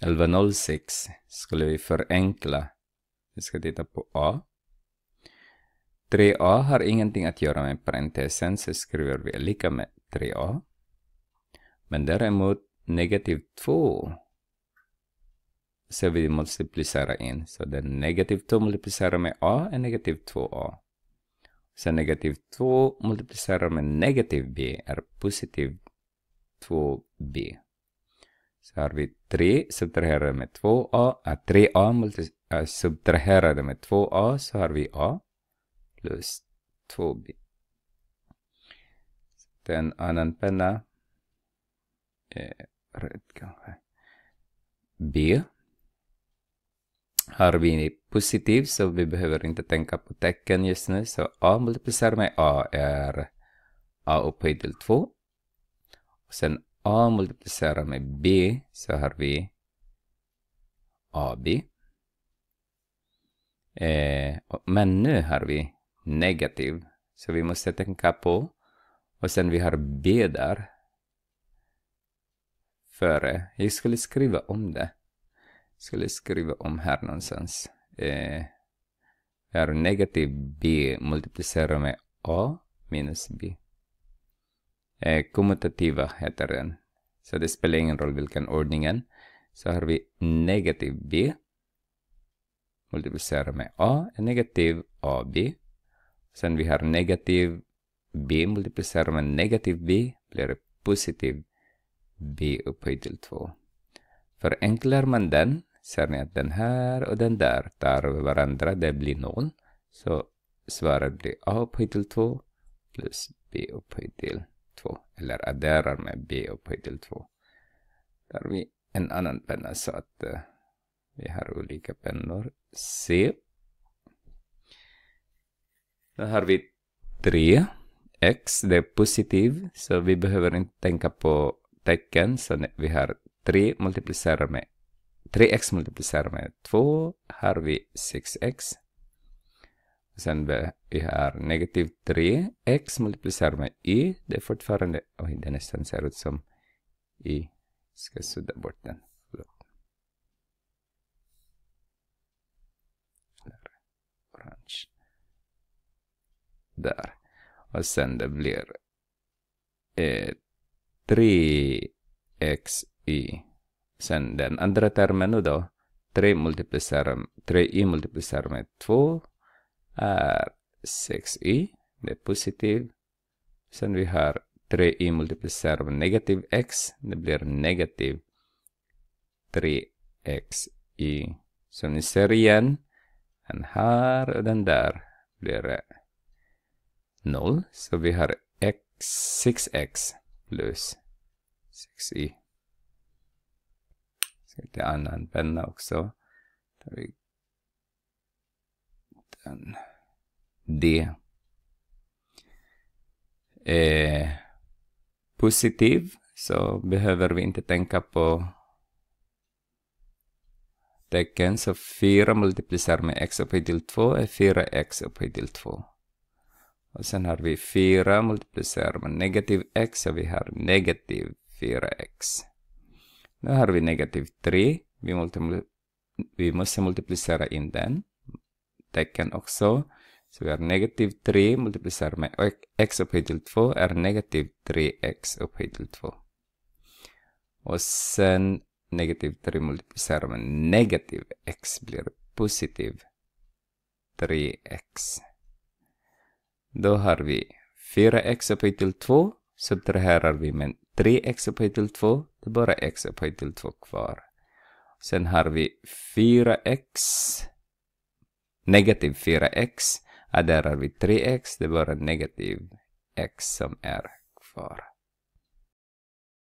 1106 skulle vi förenkla. Vi ska titta på A. 3a har ingenting att göra med parentesen, så skriver vi lika med 3a. Men däremot negativ 2 så vi multiplicera in. Så den negativ 2 multiplicerar med a är negativ 2a. Sen negativ 2 multiplicerar med negativ b är positiv 2b. Så har vi 3 subtraherade med 2a, äh, 3a multi, äh, eh, subtraherade med 2a så har vi a plus 2b. Den annan penna är rätt kanske. B har vi positiv så vi behöver inte tänka på tecken just nu. Så A multiplicerar med A är A upphöjt till 2. Och sen A multiplicerar med B så har vi AB. Eh, men nu e har vi negativ. Så vi måste tänka på. Och sen vi har B där. Före. Jag skulle skriva om det Jag skulle skriva om här någonstans. Eh, har negativ b multiplicerar med a minus b. Eh, kommutativa heter den. Så det spelar ingen roll vilken ordningen. Så har vi negativ b multiplicerar med a är negativ ab. Sen vi har negativ b multiplicerar med negativ b blir det positiv b upphöjt till 2. Förenklar man den Ser ni att den här och den där tar varandra, det blir noll. Så svaret blir A upphöjt till 2 plus B upphöjt till 2. Eller adderar med B upphöjt till 2. Där har vi en annan penna så att uh, vi har olika pennor. C. Då har vi 3. X, det är positiv, så vi behöver inte tänka på tecken. Så vi har 3 multiplicerar med 3x multiplicerar med 2 har vi 6x. Sen vi har negativ 3x multiplicerar med y. Det är fortfarande, oj det nästan ser ut som y. Ska sudda bort den. Där. Orange. Där. Och sen det blir eh, 3xy Sen den andra termen nu då, 3 multiplicerar, 3y multiplicerar med 2 Eh, är 6i, det är positiv. Sen vi har 3i multiplicerat med negativ x, det blir negativ 3xi. Så ni ser igen, den här och den där blir 0. Så vi har x, 6x plus 6i. Ska till annan penna också. Tar vi den. D. Eh, positiv så behöver vi inte tänka på tecken. Så 4 multiplicerar med x upphöjt till 2 är 4x upphöjt till 2. Och sen har vi 4 multiplicerar med negativ x så vi har negativ 4x. Nu har vi negativ 3. Vi, vi måste multiplicera in den tecken också. Så vi har negativ 3 multiplicerat med x upphöjt till 2 är negativ 3x upphöjt till 2. Och sen negativ 3 multiplicerat med negativ x blir positiv 3x. Då har vi 4x upphöjt till 2 subtraherar vi med 3x upphöjt till 2. Det är bara x upphöjt till 2 kvar. Sen har vi 4x. Negativ 4x. Adderar vi 3x. Det är bara negativ x som är kvar.